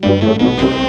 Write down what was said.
Música